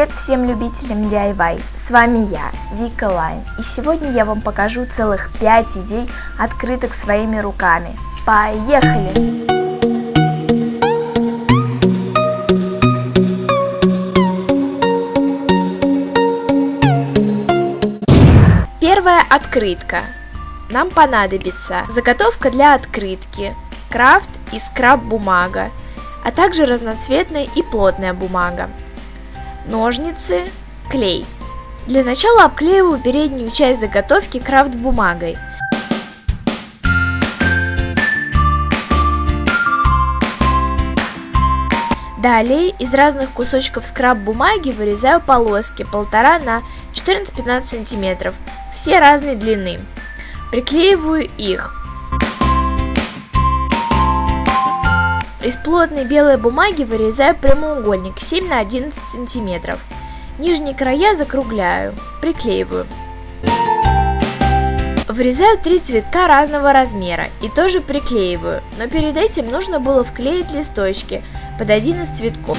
Привет всем любителям DIY! С вами я, Вика Лайн, и сегодня я вам покажу целых 5 идей открыток своими руками. Поехали! Первая открытка. Нам понадобится заготовка для открытки, крафт и скраб бумага, а также разноцветная и плотная бумага ножницы, клей. Для начала обклеиваю переднюю часть заготовки крафт бумагой. Далее из разных кусочков скраб бумаги вырезаю полоски 1,5 на 14-15 см, все разной длины. Приклеиваю их. Из плотной белой бумаги вырезаю прямоугольник 7 на 11 сантиметров. Нижние края закругляю, приклеиваю. Вырезаю три цветка разного размера и тоже приклеиваю, но перед этим нужно было вклеить листочки под один из цветков.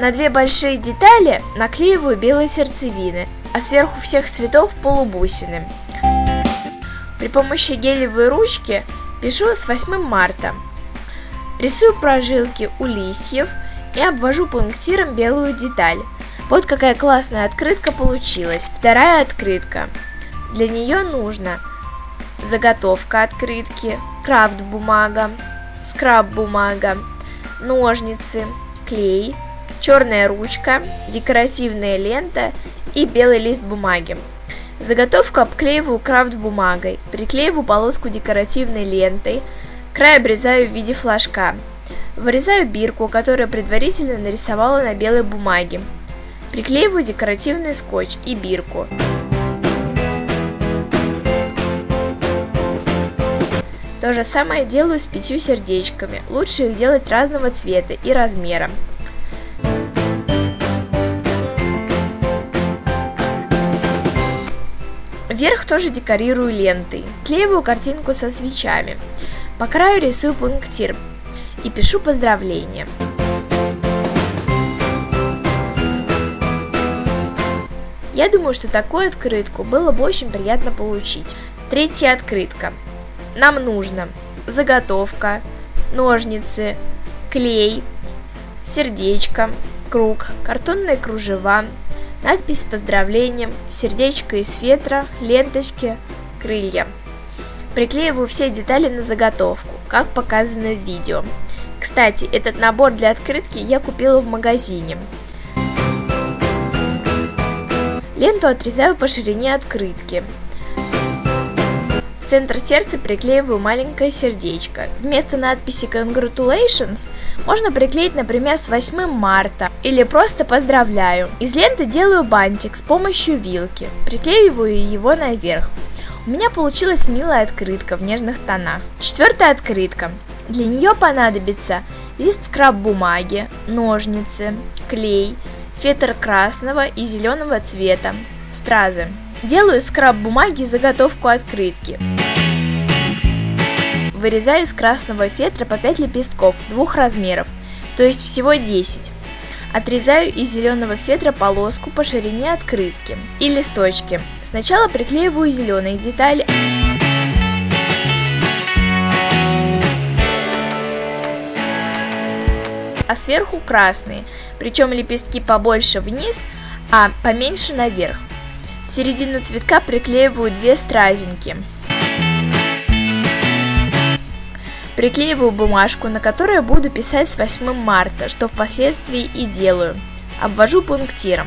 На две большие детали наклеиваю белые сердцевины, а сверху всех цветов полубусины. При помощи гелевой ручки пишу с 8 марта. Рисую прожилки у листьев и обвожу пунктиром белую деталь. Вот какая классная открытка получилась. Вторая открытка. Для нее нужно заготовка открытки, крафт бумага, скраб бумага, ножницы, клей, черная ручка, декоративная лента и белый лист бумаги. Заготовку обклеиваю крафт бумагой, приклеиваю полоску декоративной лентой, край обрезаю в виде флажка. Вырезаю бирку, которую предварительно нарисовала на белой бумаге. Приклеиваю декоративный скотч и бирку. То же самое делаю с пятью сердечками. Лучше их делать разного цвета и размера. Верх тоже декорирую лентой. Клеиваю картинку со свечами. По краю рисую пунктир и пишу поздравления. Я думаю, что такую открытку было бы очень приятно получить. Третья открытка. Нам нужно заготовка, ножницы, клей, сердечко, круг, картонные кружева, Надпись с поздравлением, сердечко из фетра, ленточки, крылья. Приклеиваю все детали на заготовку, как показано в видео. Кстати, этот набор для открытки я купила в магазине. Ленту отрезаю по ширине открытки. В центр сердца приклеиваю маленькое сердечко. Вместо надписи Congratulations можно приклеить, например, с 8 марта или просто поздравляю. Из ленты делаю бантик с помощью вилки. Приклеиваю его наверх. У меня получилась милая открытка в нежных тонах. Четвертая открытка. Для нее понадобится лист скраб бумаги, ножницы, клей, фетр красного и зеленого цвета, стразы. Делаю скраб бумаги заготовку открытки. Вырезаю из красного фетра по 5 лепестков двух размеров, то есть всего 10. Отрезаю из зеленого фетра полоску по ширине открытки и листочки. Сначала приклеиваю зеленые детали, а сверху красные, причем лепестки побольше вниз, а поменьше наверх. В середину цветка приклеиваю две стразинки. Приклеиваю бумажку, на которой буду писать с 8 марта, что впоследствии и делаю. Обвожу пунктиром.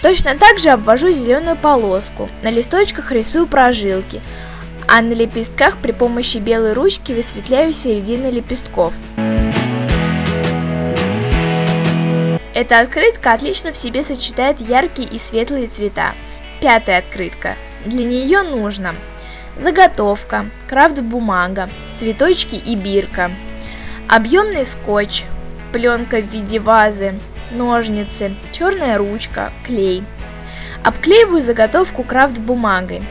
Точно так же обвожу зеленую полоску. На листочках рисую прожилки, а на лепестках при помощи белой ручки высветляю середины лепестков. Эта открытка отлично в себе сочетает яркие и светлые цвета. Пятая открытка. Для нее нужно заготовка, крафт-бумага, цветочки и бирка, объемный скотч, пленка в виде вазы, ножницы, черная ручка, клей. Обклеиваю заготовку крафт бумагой.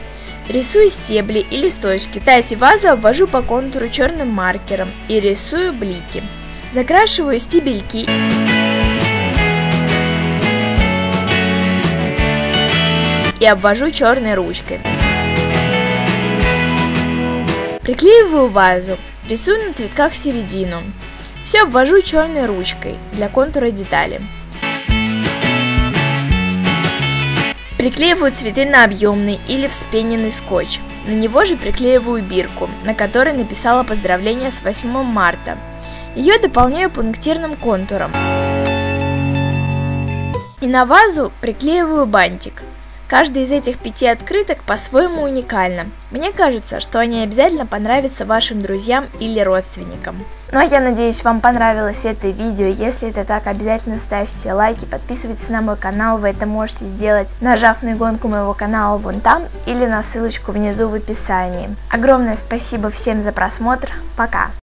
Рисую стебли и листочки. Кстати, вазу обвожу по контуру черным маркером и рисую блики. Закрашиваю стебельки. И обвожу черной ручкой. Приклеиваю вазу, рисую на цветках середину. Все обвожу черной ручкой для контура детали. Приклеиваю цветы на объемный или вспененный скотч. На него же приклеиваю бирку, на которой написала поздравление с 8 марта. Ее дополняю пунктирным контуром. И на вазу приклеиваю бантик. Каждая из этих пяти открыток по-своему уникальна. Мне кажется, что они обязательно понравятся вашим друзьям или родственникам. Ну а я надеюсь, вам понравилось это видео. Если это так, обязательно ставьте лайки, подписывайтесь на мой канал. Вы это можете сделать, нажав на иконку моего канала вон там или на ссылочку внизу в описании. Огромное спасибо всем за просмотр. Пока!